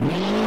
Yeah.